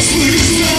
Слышно